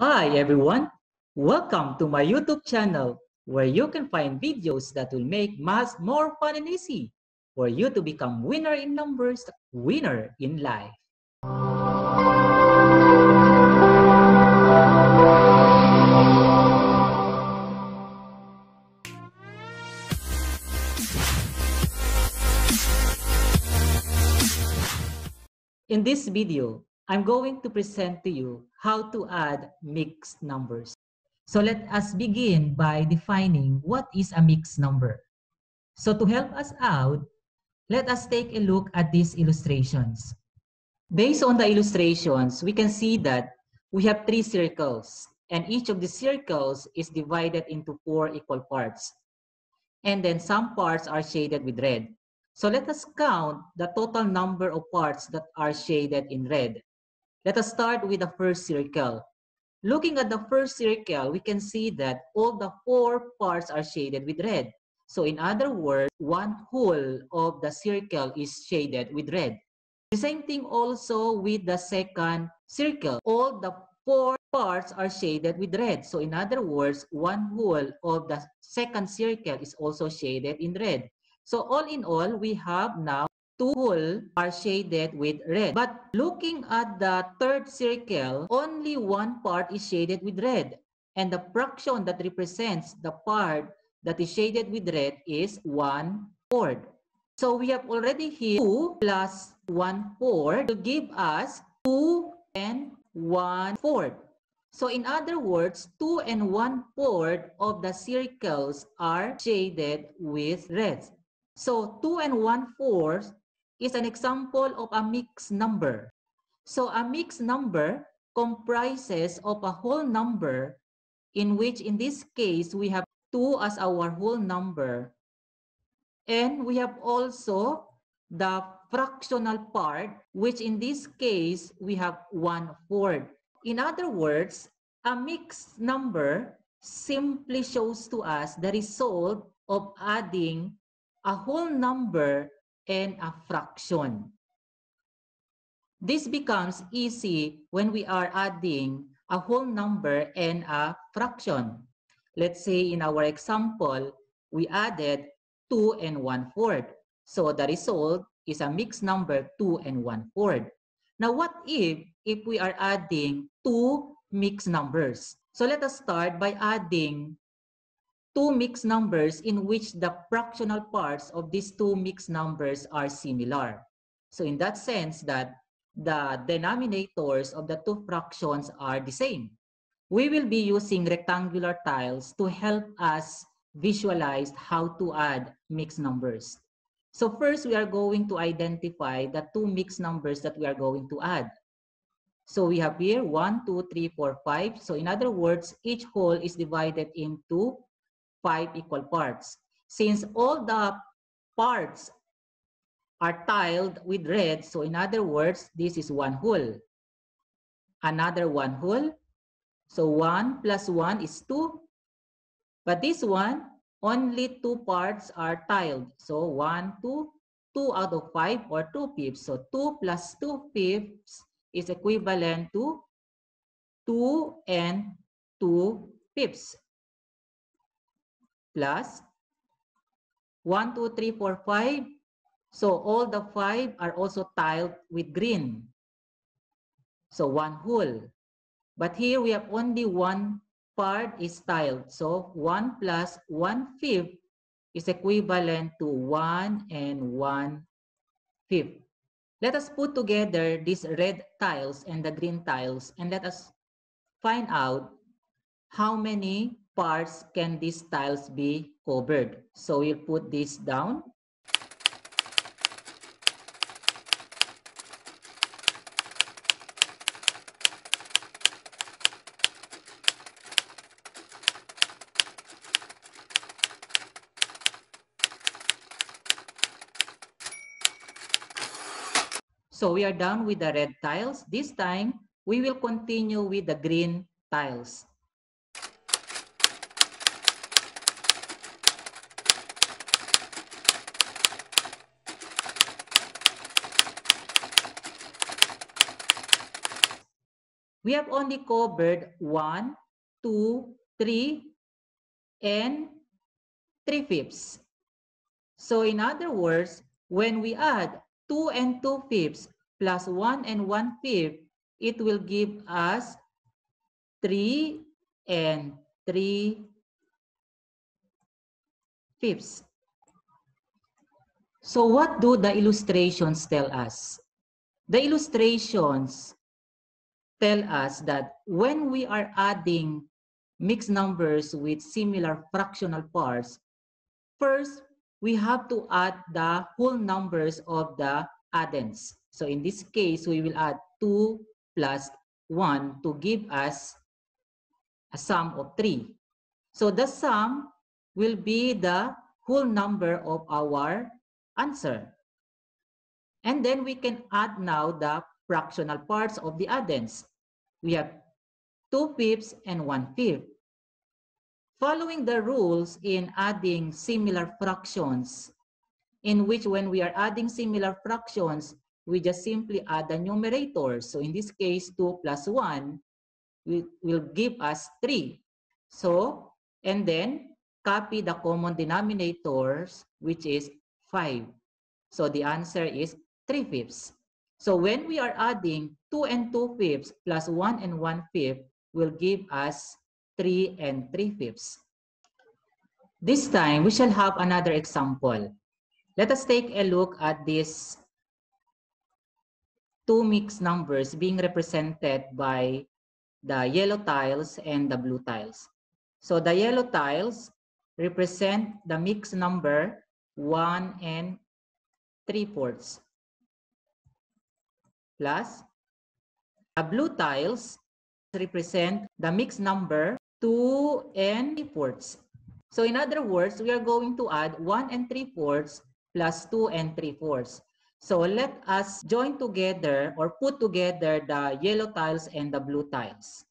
Hi everyone, welcome to my YouTube channel where you can find videos that will make math more fun and easy for you to become winner in numbers, winner in life. In this video, I'm going to present to you how to add mixed numbers. So let us begin by defining what is a mixed number. So to help us out, let us take a look at these illustrations. Based on the illustrations, we can see that we have three circles and each of the circles is divided into four equal parts. And then some parts are shaded with red. So let us count the total number of parts that are shaded in red. Let us start with the first circle. Looking at the first circle, we can see that all the four parts are shaded with red. So in other words, one whole of the circle is shaded with red. The same thing also with the second circle. All the four parts are shaded with red. So in other words, one whole of the second circle is also shaded in red. So all in all, we have now two whole are shaded with red. But looking at the third circle, only one part is shaded with red. And the fraction that represents the part that is shaded with red is one fourth. So we have already here 2 plus 1 fourth to give us 2 and 1 fourth. So in other words, 2 and 1 fourth of the circles are shaded with red. So 2 and 1 fourth is an example of a mixed number. So a mixed number comprises of a whole number in which in this case we have 2 as our whole number. And we have also the fractional part, which in this case we have 1 fourth. In other words, a mixed number simply shows to us the result of adding a whole number and a fraction. This becomes easy when we are adding a whole number and a fraction. Let's say in our example, we added 2 and 1 fourth. So the result is a mixed number 2 and 1 fourth. Now what if, if we are adding two mixed numbers? So let us start by adding two mixed numbers in which the fractional parts of these two mixed numbers are similar. So in that sense that the denominators of the two fractions are the same. We will be using rectangular tiles to help us visualize how to add mixed numbers. So first, we are going to identify the two mixed numbers that we are going to add. So we have here 1, 2, 3, 4, 5. So in other words, each whole is divided into five equal parts. Since all the parts are tiled with red, so in other words, this is one whole. Another one whole. So 1 plus 1 is 2. But this one, only two parts are tiled. So 1, 2, 2 out of 5 or 2 fifths. So 2 plus 2 fifths is equivalent to 2 and 2 fifths plus 1, 2, 3, 4, 5. So all the 5 are also tiled with green. So one whole. But here we have only one part is tiled. So 1 plus 1 fifth is equivalent to 1 and 1 fifth. Let us put together these red tiles and the green tiles and let us find out how many parts can these tiles be covered. So we'll put this down. So we are done with the red tiles. This time, we will continue with the green tiles. We have only covered 1, 2, 3, and 3 fifths. So in other words, when we add 2 and 2 fifths plus 1 and 1 fifth, it will give us 3 and 3 fifths. So what do the illustrations tell us? The illustrations tell us that when we are adding mixed numbers with similar fractional parts, first, we have to add the whole numbers of the addends. So in this case, we will add 2 plus 1 to give us a sum of 3. So the sum will be the whole number of our answer. And then we can add now the fractional parts of the addends. We have 2 fifths and 1 fifth. Following the rules in adding similar fractions, in which when we are adding similar fractions, we just simply add the numerators. So in this case, 2 plus 1 will, will give us 3. So, and then copy the common denominators, which is 5. So the answer is 3 fifths. So when we are adding 2 and 2 fifths plus 1 and 1 fifth will give us 3 and 3 fifths. This time, we shall have another example. Let us take a look at these two mixed numbers being represented by the yellow tiles and the blue tiles. So the yellow tiles represent the mixed number 1 and 3 fourths plus the blue tiles represent the mixed number 2 and 3 fourths. So in other words, we are going to add 1 and 3 fourths plus 2 and 3 fourths. So let us join together or put together the yellow tiles and the blue tiles.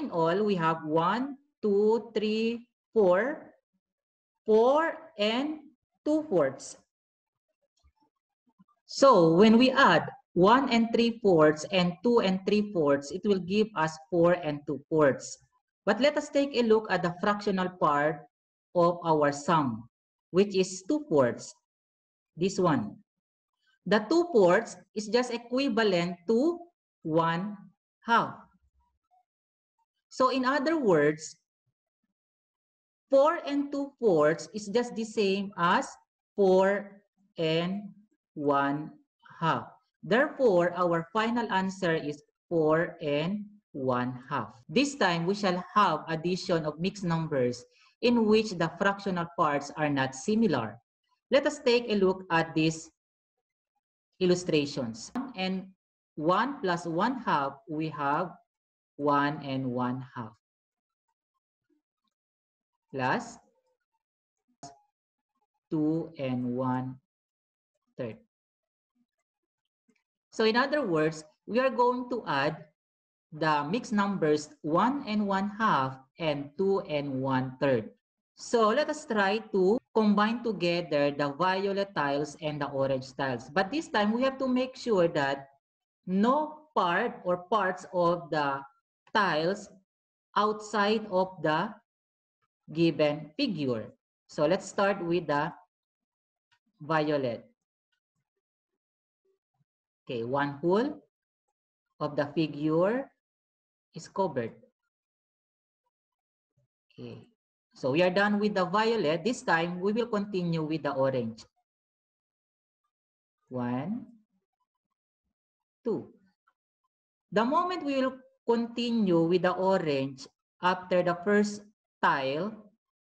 In all, we have 1, 2, 3, 4, 4 and 2 fourths. So when we add 1 and 3 fourths and 2 and 3 fourths, it will give us 4 and 2 fourths. But let us take a look at the fractional part of our sum, which is 2 fourths. This one. The 2 fourths is just equivalent to 1 half. So in other words, 4 and 2 fourths is just the same as 4 and 1 half. Therefore, our final answer is 4 and 1 half. This time, we shall have addition of mixed numbers in which the fractional parts are not similar. Let us take a look at these illustrations. And 1 plus 1 half, we have 1 and 1 half plus 2 and 1 third. So in other words, we are going to add the mixed numbers 1 and 1 half and 2 and 1 third. So let us try to combine together the violet tiles and the orange tiles. But this time, we have to make sure that no part or parts of the tiles outside of the given figure. So let's start with the violet. Okay, one whole of the figure is covered. Okay, so we are done with the violet. This time, we will continue with the orange. One, two. The moment we will continue with the orange after the first tile,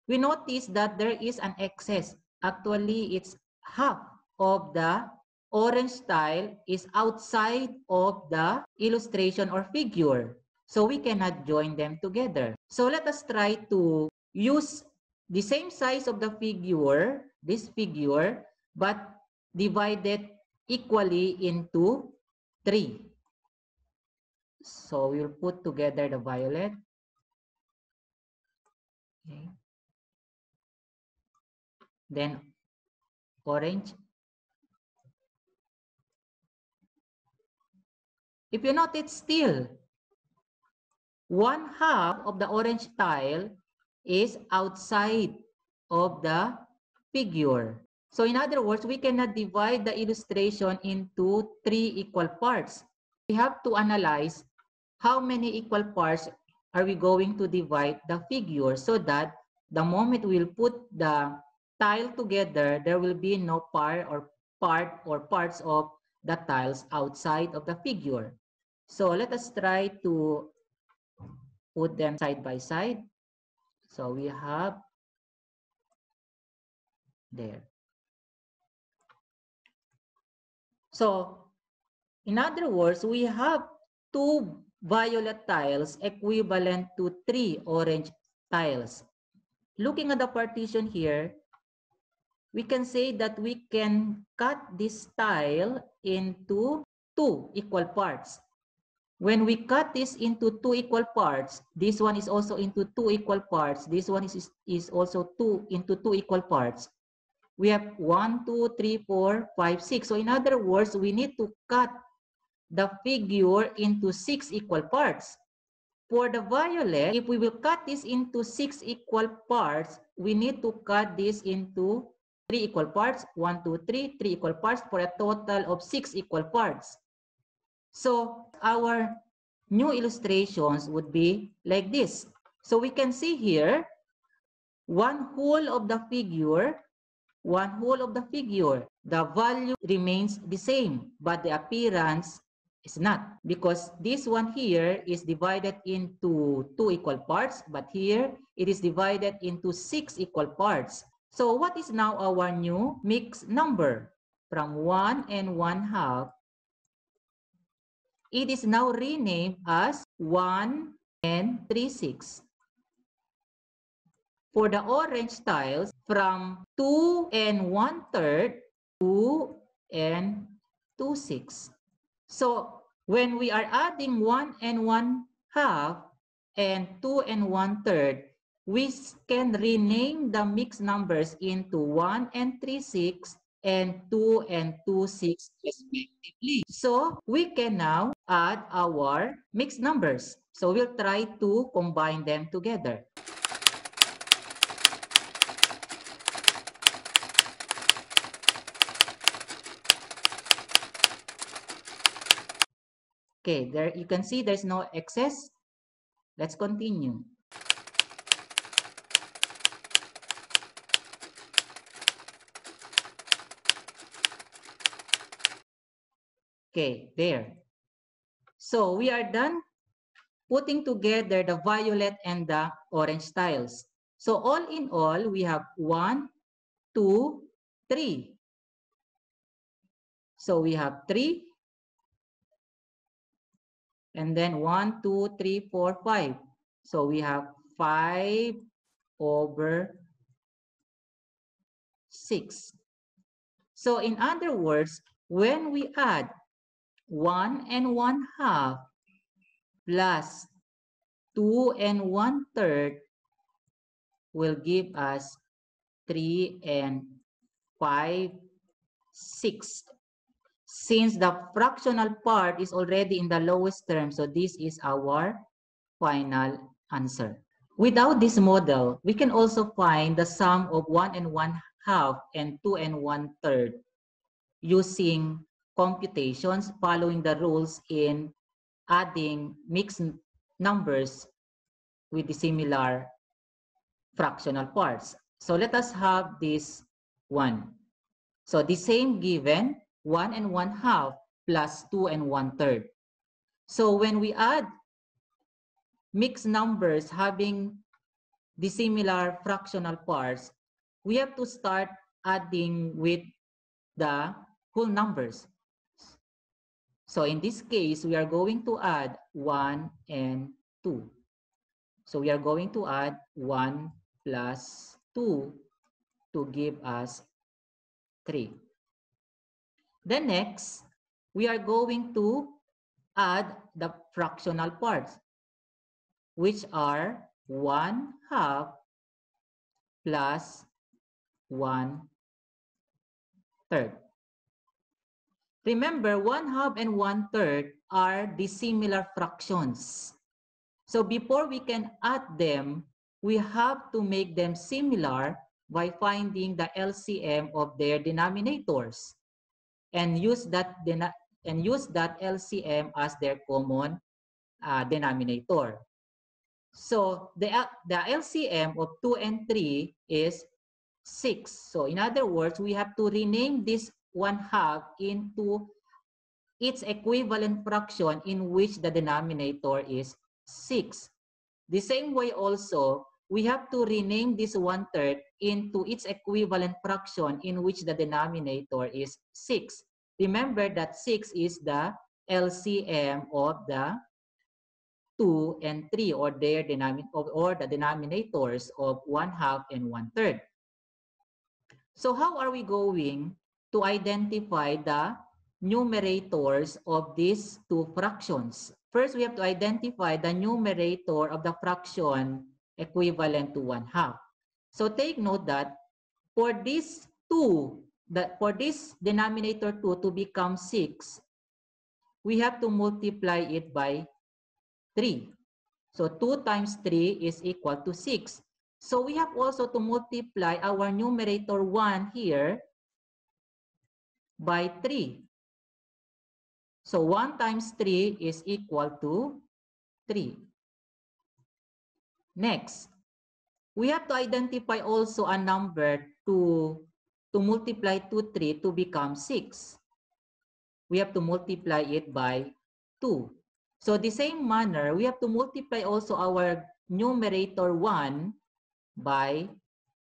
we notice that there is an excess. Actually, it's half of the orange tile is outside of the illustration or figure. So we cannot join them together. So let us try to use the same size of the figure, this figure, but divide it equally into three. So we'll put together the violet Okay. Then orange. If you notice still, one half of the orange tile is outside of the figure. So in other words, we cannot divide the illustration into three equal parts. We have to analyze how many equal parts are we going to divide the figure so that the moment we'll put the tile together, there will be no part or part or parts of the tiles outside of the figure. So let us try to put them side by side. So we have there. So in other words, we have two violet tiles equivalent to three orange tiles. Looking at the partition here, we can say that we can cut this tile into two equal parts. When we cut this into two equal parts, this one is also into two equal parts. This one is, is also two into two equal parts. We have one, two, three, four, five, six. So in other words, we need to cut the figure into six equal parts. For the violet, if we will cut this into six equal parts, we need to cut this into three equal parts. One, two, three, three equal parts for a total of six equal parts. So our new illustrations would be like this. So we can see here, one whole of the figure, one whole of the figure, the value remains the same, but the appearance is not because this one here is divided into two equal parts, but here it is divided into six equal parts. So what is now our new mixed number? From one and one half, it is now renamed as one and three six. For the orange tiles, from two and one third, two and two six. So when we are adding 1 and 1 half and 2 and 1 third, we can rename the mixed numbers into 1 and 3 6 and 2 and 2 6 respectively. So we can now add our mixed numbers. So we'll try to combine them together. Okay, there you can see there's no excess. Let's continue. Okay, there. So we are done putting together the violet and the orange tiles. So all in all, we have one, two, three. So we have three, and then 1, 2, 3, 4, 5. So we have 5 over 6. So in other words, when we add 1 and 1 half plus 2 and 1 third will give us 3 and 5 6 since the fractional part is already in the lowest term, so this is our final answer. Without this model, we can also find the sum of 1 and 1 half and 2 and 1 third using computations following the rules in adding mixed numbers with the similar fractional parts. So let us have this one. So the same given 1 and 1 half plus 2 and 1 third. So when we add mixed numbers having dissimilar fractional parts, we have to start adding with the whole numbers. So in this case, we are going to add 1 and 2. So we are going to add 1 plus 2 to give us 3. Then next, we are going to add the fractional parts, which are 1 half plus 1 third. Remember, 1 half and 1 third are dissimilar fractions. So before we can add them, we have to make them similar by finding the LCM of their denominators and use that and use that LCM as their common uh, denominator. So the, the LCM of 2 and 3 is 6. So in other words, we have to rename this 1 half into its equivalent fraction in which the denominator is 6. The same way also, we have to rename this one-third into its equivalent fraction in which the denominator is 6. Remember that 6 is the LCM of the 2 and 3 or their or the denominators of 1 half and 1 third. So how are we going to identify the numerators of these two fractions? First, we have to identify the numerator of the fraction equivalent to 1 half. So take note that for these two, that for this denominator 2 to become 6, we have to multiply it by 3. So 2 times 3 is equal to 6. So we have also to multiply our numerator 1 here by 3. So 1 times 3 is equal to 3. Next, we have to identify also a number to, to multiply to 3 to become 6. We have to multiply it by 2. So the same manner, we have to multiply also our numerator 1 by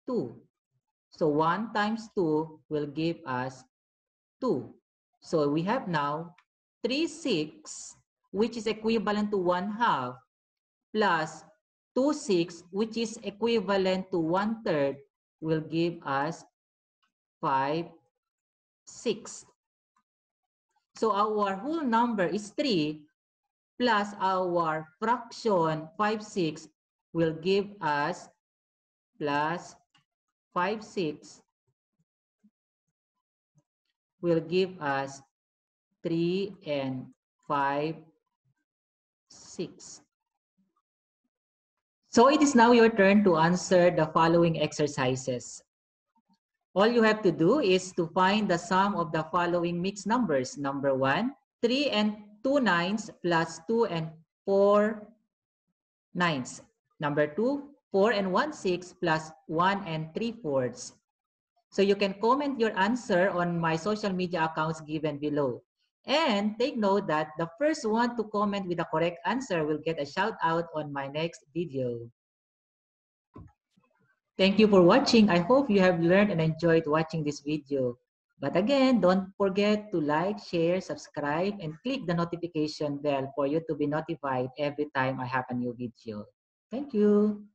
2. So 1 times 2 will give us 2. So we have now 3 6, which is equivalent to 1 half, plus 2 6, which is equivalent to 1 third, will give us 5 6. So our whole number is 3, plus our fraction 5, 6 will give us plus 5, 6 will give us 3 and 5, 6. So it is now your turn to answer the following exercises. All you have to do is to find the sum of the following mixed numbers. Number one, 3 and 2 nines plus 2 and 4 nines. Number 2, 4 and 1 6 plus 1 and 3 fourths. So you can comment your answer on my social media accounts given below. And take note that the first one to comment with the correct answer will get a shout out on my next video. Thank you for watching. I hope you have learned and enjoyed watching this video. But again, don't forget to like, share, subscribe, and click the notification bell for you to be notified every time I have a new video. Thank you.